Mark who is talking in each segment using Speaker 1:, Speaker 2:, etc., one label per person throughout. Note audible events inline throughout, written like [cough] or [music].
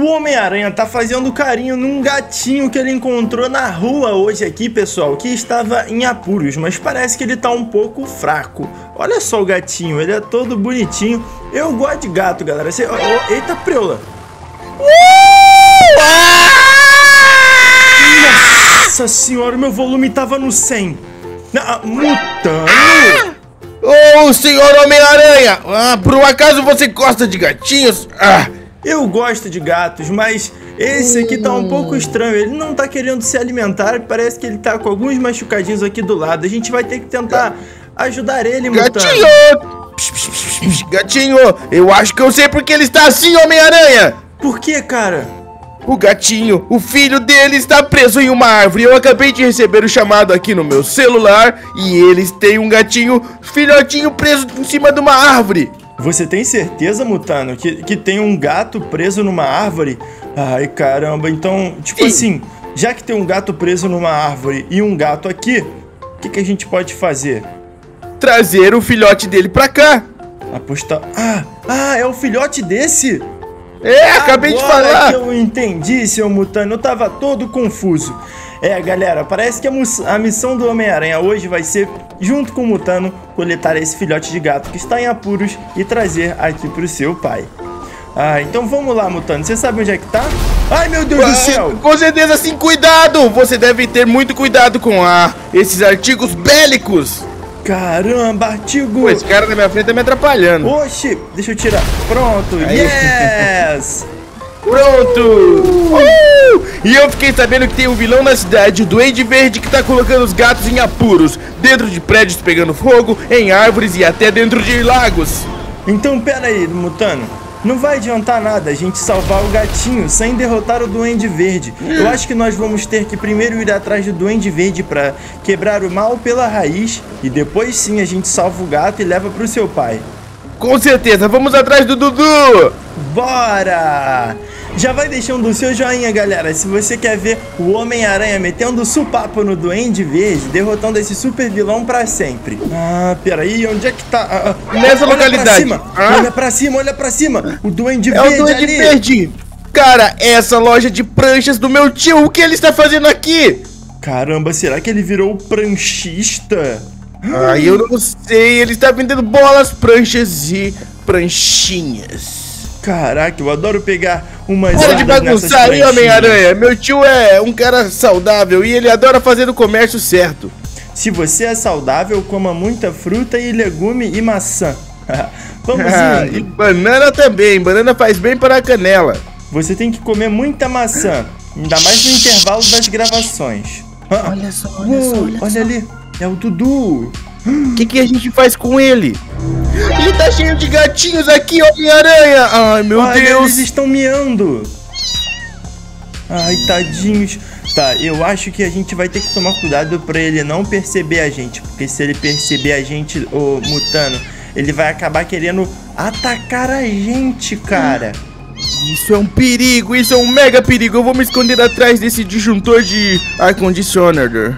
Speaker 1: O Homem-Aranha tá fazendo carinho num gatinho que ele encontrou na rua hoje aqui, pessoal, que estava em apuros, mas parece que ele tá um pouco fraco. Olha só o gatinho, ele é todo bonitinho. Eu gosto de gato, galera. Você... Oh, eita, preula. Nossa senhora, meu volume tava no 100. Ah, mutano!
Speaker 2: Ô, oh, senhor Homem-Aranha! Ah, por um acaso você gosta de gatinhos? Ah!
Speaker 1: Eu gosto de gatos, mas esse aqui tá um pouco estranho. Ele não tá querendo se alimentar. Parece que ele tá com alguns machucadinhos aqui do lado. A gente vai ter que tentar ajudar ele,
Speaker 2: Gatinho! Gatinho, eu acho que eu sei porque ele está assim, Homem-Aranha!
Speaker 1: Por que, cara?
Speaker 2: O gatinho, o filho dele está preso em uma árvore. Eu acabei de receber o chamado aqui no meu celular e eles têm um gatinho filhotinho preso em cima de uma árvore.
Speaker 1: Você tem certeza, Mutano, que, que tem um gato preso numa árvore? Ai, caramba, então, tipo Sim. assim, já que tem um gato preso numa árvore e um gato aqui, o que, que a gente pode fazer?
Speaker 2: Trazer o filhote dele pra cá.
Speaker 1: Apostar. Ah, ah, é o filhote desse?
Speaker 2: É, acabei Agora de falar.
Speaker 1: que eu entendi, seu Mutano, eu tava todo confuso. É, galera, parece que a, a missão do Homem-Aranha hoje vai ser, junto com o Mutano, coletar esse filhote de gato que está em apuros e trazer aqui pro seu pai. Ah, então vamos lá, Mutano. Você sabe onde é que tá? Ai, meu Deus ah, do céu!
Speaker 2: Com certeza, sim, cuidado! Você deve ter muito cuidado com a, esses artigos bélicos.
Speaker 1: Caramba, artigo!
Speaker 2: Pô, esse cara na minha frente tá me atrapalhando.
Speaker 1: Oxi, deixa eu tirar. Pronto, Aí. yes! [laughs]
Speaker 2: Pronto! Uh! E eu fiquei sabendo que tem um vilão na cidade, o Duende Verde, que tá colocando os gatos em apuros, dentro de prédios pegando fogo, em árvores e até dentro de lagos.
Speaker 1: Então pera aí, Mutano. Não vai adiantar nada a gente salvar o gatinho sem derrotar o Duende Verde. Eu acho que nós vamos ter que primeiro ir atrás do Duende Verde para quebrar o mal pela raiz e depois sim a gente salva o gato e leva pro seu pai.
Speaker 2: Com certeza, vamos atrás do Dudu!
Speaker 1: Bora! Já vai deixando o seu joinha, galera, se você quer ver o Homem-Aranha metendo supapo no Duende Verde, derrotando esse super vilão pra sempre. Ah, peraí, onde é que tá? Ah,
Speaker 2: ah, Nessa olha localidade. Pra
Speaker 1: cima, ah? Olha pra cima, olha pra cima. O Duende é Verde
Speaker 2: É o Duende ali. Verde. Cara, essa loja de pranchas do meu tio, o que ele está fazendo aqui?
Speaker 1: Caramba, será que ele virou pranchista?
Speaker 2: Ah, eu não sei, ele está vendendo bolas, pranchas e pranchinhas.
Speaker 1: Caraca, eu adoro pegar umas
Speaker 2: Para de bagunçar aí, Homem-Aranha. Meu tio é um cara saudável e ele adora fazer o comércio certo.
Speaker 1: Se você é saudável, coma muita fruta e legume e maçã. [laughs]
Speaker 2: Vamos ah, indo. E banana também. Banana faz bem para a canela.
Speaker 1: Você tem que comer muita maçã. Ainda mais no intervalo das gravações. [laughs]
Speaker 2: Olha só, olha uh, só, olha,
Speaker 1: olha
Speaker 2: só.
Speaker 1: ali. É o Dudu.
Speaker 2: O que, que a gente faz com ele? Ele tá cheio de gatinhos aqui, Homem-Aranha! Ai, meu Olha, Deus!
Speaker 1: Eles estão miando! Ai, tadinhos. Tá, eu acho que a gente vai ter que tomar cuidado pra ele não perceber a gente. Porque se ele perceber a gente, o Mutano, ele vai acabar querendo atacar a gente, cara.
Speaker 2: Isso é um perigo, isso é um mega perigo. Eu vou me esconder atrás desse disjuntor de ar-condicionador.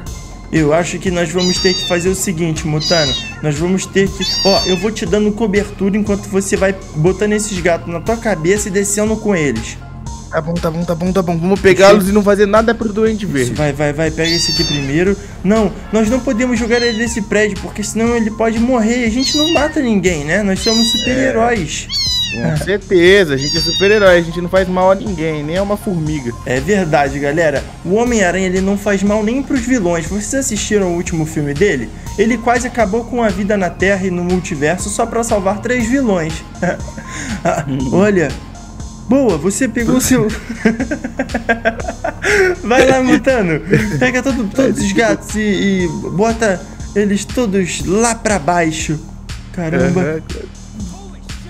Speaker 1: Eu acho que nós vamos ter que fazer o seguinte, Mutano. Nós vamos ter que. Ó, eu vou te dando cobertura enquanto você vai botando esses gatos na tua cabeça e descendo com eles.
Speaker 2: Tá bom, tá bom, tá bom, tá bom. Vamos pegá-los e não fazer nada pro doente verde.
Speaker 1: Vai, vai, vai. Pega esse aqui primeiro. Não, nós não podemos jogar ele nesse prédio, porque senão ele pode morrer. A gente não mata ninguém, né? Nós somos super-heróis. É.
Speaker 2: Com certeza, a gente é super-herói, a gente não faz mal a ninguém, nem a uma formiga.
Speaker 1: É verdade, galera. O Homem-Aranha ele não faz mal nem pros vilões. Vocês assistiram o último filme dele? Ele quase acabou com a vida na Terra e no multiverso só para salvar três vilões. [laughs] olha, Boa, você pegou o seu. [laughs] Vai lá, Mutano. Pega todo, todos os gatos e, e, bota eles todos lá pra baixo. Caramba.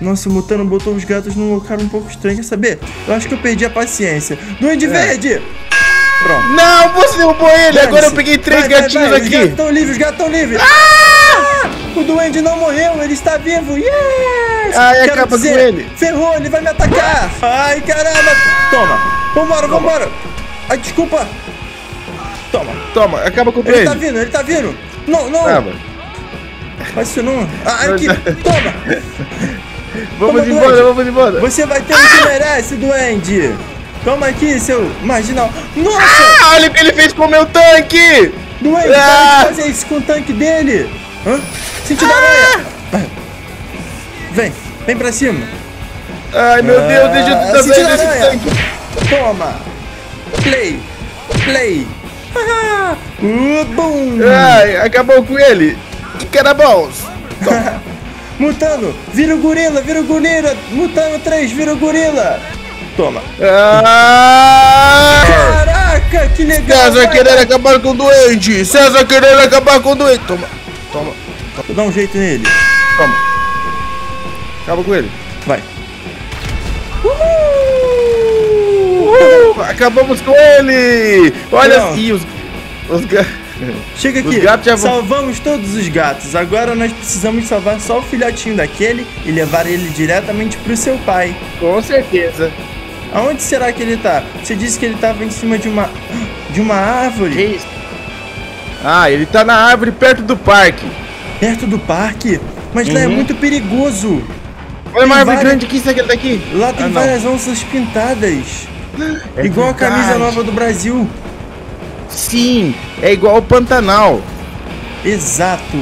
Speaker 1: Nossa, o Mutano botou os gatos num lugar um pouco estranho. Quer saber? Eu acho que eu perdi a paciência. Duende é. Verde!
Speaker 2: Pronto. Não, você derrubou ele! Agora eu peguei três vai, gatinhos vai, vai. aqui. Os
Speaker 1: gatos estão livres, os gatos estão livres. Ah! O Duende não morreu, ele está vivo. Yes!
Speaker 2: Ai, Quero acaba dizer, com ele.
Speaker 1: Ferrou, ele vai me atacar. Ai, caramba. Toma. Vambora, Toma. vambora. Ai, desculpa. Toma.
Speaker 2: Toma, acaba com ele.
Speaker 1: Ele tá vindo, ele tá vindo. Não, não. Acaba. Faz isso não. Ah, aqui. Toma.
Speaker 2: Vamos embora, vamos embora.
Speaker 1: Você vai ter o que merece, duende. Toma aqui, seu marginal. Nossa!
Speaker 2: Ah, olha o que ele fez com o meu tanque!
Speaker 1: Duende,
Speaker 2: Ah!
Speaker 1: fazer isso com o tanque dele! Hã? Sentido aranha! Vem, vem pra cima!
Speaker 2: Ai, meu Deus, deixa eu
Speaker 1: Ah,
Speaker 2: sair desse tanque.
Speaker 1: Toma! Play! Play! Ah, uh, bum!
Speaker 2: Ai, acabou com ele. Que cara bons. [laughs]
Speaker 1: Mutano, vira o gorila, vira o gorila! Mutano 3, vira o gorila! Toma!
Speaker 2: Ah!
Speaker 1: Caraca, que legal!
Speaker 2: César querendo acabar com o doente! César querendo acabar com o doente! Toma, toma,
Speaker 1: Vou dar um jeito nele.
Speaker 2: toma. Acaba com ele.
Speaker 1: Vai.
Speaker 2: Uhul! Acabamos com ele! Olha,
Speaker 1: Não.
Speaker 2: e os, os
Speaker 1: Chega aqui,
Speaker 2: já
Speaker 1: salvamos todos os gatos. Agora nós precisamos salvar só o filhotinho daquele e levar ele diretamente pro seu pai.
Speaker 2: Com certeza.
Speaker 1: Aonde será que ele tá? Você disse que ele tava em cima de uma de uma árvore,
Speaker 2: Que isso? Ah, ele tá na árvore perto do parque.
Speaker 1: perto do parque. Mas lá é
Speaker 2: Uhum.
Speaker 1: muito perigoso.
Speaker 2: Olha uma árvore
Speaker 1: várias-
Speaker 2: grande aqui, será que ele tá aqui?
Speaker 1: Lá tem
Speaker 2: Ah, não.
Speaker 1: várias onças pintadas.
Speaker 2: É
Speaker 1: igual a camisa
Speaker 2: verdade.
Speaker 1: nova do Brasil.
Speaker 2: Sim, é igual o Pantanal.
Speaker 1: Exato.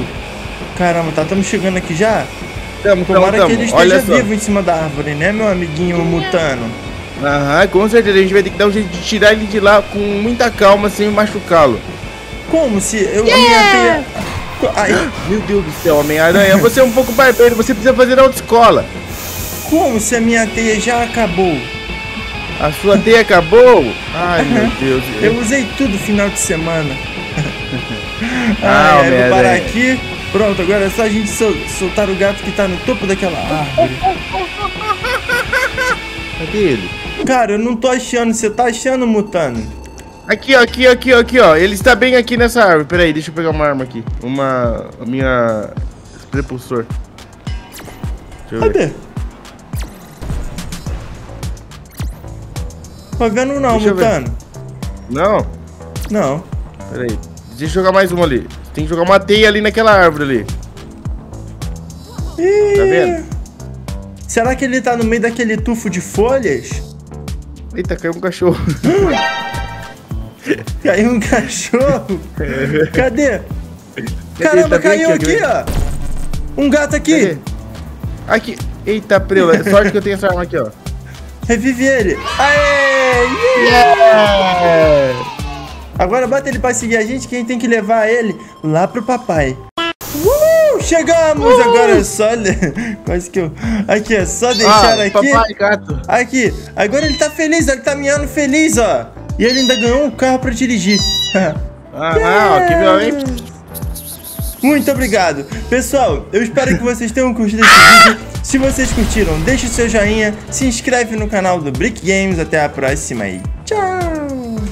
Speaker 1: Caramba, tá, estamos chegando aqui já?
Speaker 2: Tamo, tamo,
Speaker 1: Tomara que
Speaker 2: tamo.
Speaker 1: ele
Speaker 2: Olha
Speaker 1: esteja vivo em cima da árvore, né, meu amiguinho mutano?
Speaker 2: Aham, com certeza. A gente vai ter que dar um jeito de tirar ele de lá com muita calma, sem machucá-lo.
Speaker 1: Como se eu a minha teia... Ai, [gasps]
Speaker 2: Meu Deus do céu, Homem-Aranha, você é um pouco barbeiro, você precisa fazer autoescola.
Speaker 1: como se a minha teia já acabou?
Speaker 2: A sua teia acabou? Ai, meu Deus.
Speaker 1: Eu usei tudo final de semana. [laughs]
Speaker 2: Ah,
Speaker 1: Ai, ai, vou parar aqui. Pronto, agora é só a gente sol- soltar o gato que tá no topo daquela árvore.
Speaker 2: Cadê ele?
Speaker 1: Cara, eu não tô achando. Você tá achando, Mutano?
Speaker 2: Aqui, ó, aqui, aqui, ó, aqui, ó. Ele está bem aqui nessa árvore. Pera aí, deixa eu pegar uma arma aqui. Uma... A minha... Repulsor. Deixa eu ver.
Speaker 1: Cadê? Tô vendo não,
Speaker 2: Deixa. Não?
Speaker 1: Não.
Speaker 2: Pera aí. Deixa eu jogar mais uma ali. Tem que jogar uma teia ali naquela árvore ali.
Speaker 1: Ih,
Speaker 2: Tá vendo?
Speaker 1: Será que ele tá no meio daquele tufo de folhas?
Speaker 2: Eita, caiu um cachorro. [laughs]
Speaker 1: Caiu um cachorro. [laughs] Cadê? Caramba,
Speaker 2: Tá
Speaker 1: caiu
Speaker 2: aqui,
Speaker 1: aqui, ó. Um gato aqui.
Speaker 2: Aqui. Eita, preula. Sorte que eu tenho essa arma aqui, ó. [laughs]
Speaker 1: Revive ele. Aê!
Speaker 2: É.
Speaker 1: Agora bota ele pra seguir a gente, que a gente tem que levar ele lá pro papai. Uh, chegamos! Agora é só... [laughs] Quase que eu... Aqui, é só deixar
Speaker 2: Ah,
Speaker 1: aqui.
Speaker 2: papai gato.
Speaker 1: Aqui. Agora ele tá feliz, ele tá miando feliz, ó. E ele ainda ganhou um carro pra dirigir. [laughs]
Speaker 2: Ah, ó, que hein?
Speaker 1: Muito obrigado. Pessoal, eu espero que vocês tenham curtido esse vídeo. Se vocês curtiram, deixe o seu joinha, se inscreve no canal do Brick Games. Até a próxima e tchau!